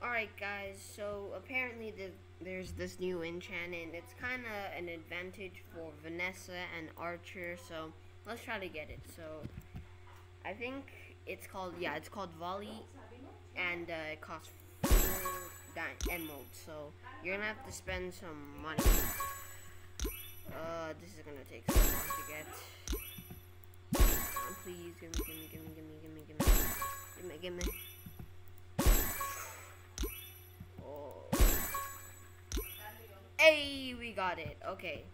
Alright guys, so apparently the, there's this new enchant and it's kind of an advantage for Vanessa and Archer, so let's try to get it. So I think it's called, yeah, it's called Volley and uh, it costs 4 emeralds, so you're gonna have to spend some money. Uh, this is gonna take so long to get. please, gimme, gimme, give me give me, give me, give me, give me, give me, Hey, we got it. Okay.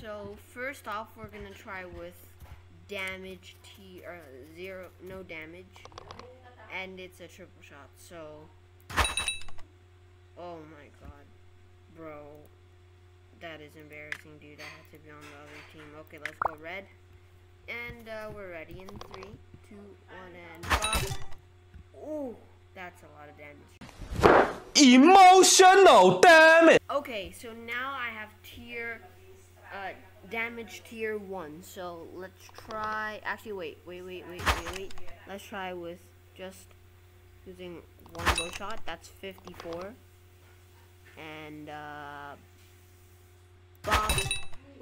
So first off, we're gonna try with damage T or zero, no damage, and it's a triple shot. So, oh my god, bro, that is embarrassing, dude. I had to be on the other team. Okay, let's go red, and uh, we're ready in three, two, one, and five. Ooh, that's a lot of damage. Emotional, damn it! Okay, so now I have tier, uh, damage tier 1. So let's try, actually wait, wait, wait, wait, wait, wait. Let's try with just using one bow shot. That's 54. And, uh, bomb.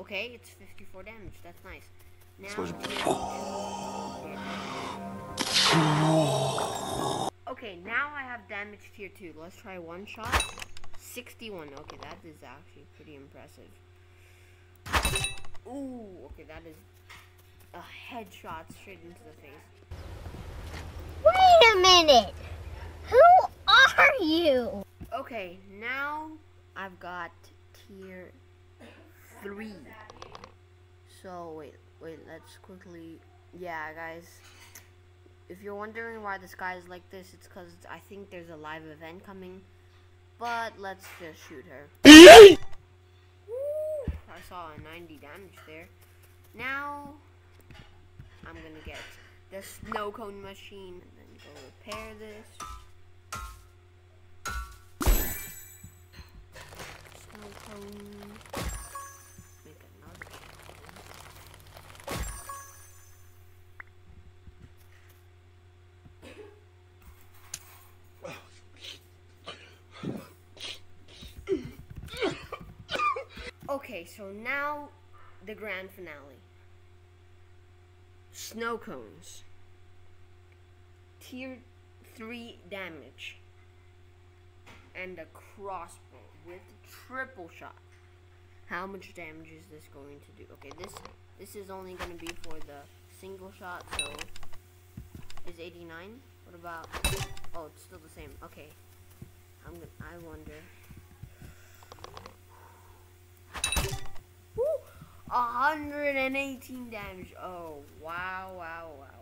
Okay, it's 54 damage. That's nice. Now, Okay, now I have damage tier 2. Let's try one shot. 61. Okay, that is actually pretty impressive. Ooh, okay, that is a headshot straight into the face. Wait a minute! Who are you? Okay, now I've got tier 3. So, wait, wait, let's quickly... Yeah, guys, if you're wondering why the sky is like this, it's because I think there's a live event coming. But let's just shoot her. I saw a 90 damage there. Now, I'm gonna get the snow cone machine and then go repair this. So now the grand finale. Snow cones. Tier 3 damage. And a crossbow with triple shot. How much damage is this going to do? Okay, this this is only going to be for the single shot, so is 89. What about Oh, it's still the same. Okay. I'm gonna I wonder 118 damage. Oh, wow, wow, wow.